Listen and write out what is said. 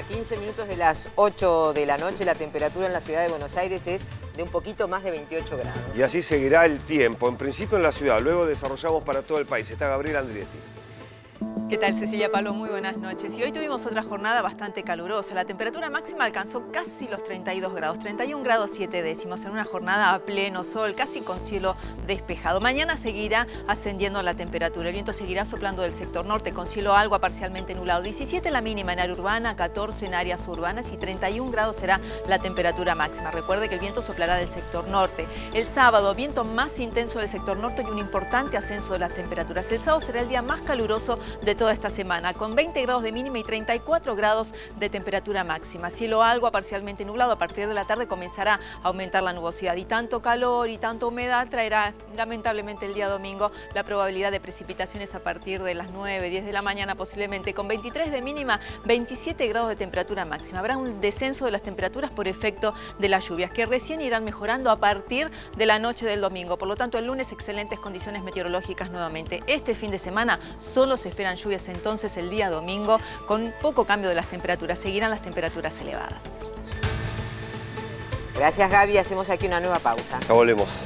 A 15 minutos de las 8 de la noche la temperatura en la ciudad de Buenos Aires es de un poquito más de 28 grados. Y así seguirá el tiempo, en principio en la ciudad, luego desarrollamos para todo el país. Está Gabriel Andrietti. ¿Qué tal Cecilia Palo? Muy buenas noches. Y hoy tuvimos otra jornada bastante calurosa. La temperatura máxima alcanzó casi los 32 grados, 31 grados 7 décimos en una jornada a pleno sol, casi con cielo despejado. Mañana seguirá ascendiendo la temperatura. El viento seguirá soplando del sector norte con cielo algo parcialmente nublado. 17 la mínima en área urbana, 14 en áreas urbanas y 31 grados será la temperatura máxima. Recuerde que el viento soplará del sector norte. El sábado, viento más intenso del sector norte y un importante ascenso de las temperaturas. El sábado será el día más caluroso de toda esta semana, con 20 grados de mínima y 34 grados de temperatura máxima. Cielo algo parcialmente nublado, a partir de la tarde comenzará a aumentar la nubosidad y tanto calor y tanta humedad traerá lamentablemente el día domingo la probabilidad de precipitaciones a partir de las 9, 10 de la mañana posiblemente, con 23 de mínima, 27 grados de temperatura máxima. Habrá un descenso de las temperaturas por efecto de las lluvias, que recién irán mejorando a partir de la noche del domingo. Por lo tanto, el lunes excelentes condiciones meteorológicas nuevamente. Este fin de semana solo se esperan lluvias entonces el día domingo con poco cambio de las temperaturas. Seguirán las temperaturas elevadas. Gracias Gaby, hacemos aquí una nueva pausa. Ya volvemos.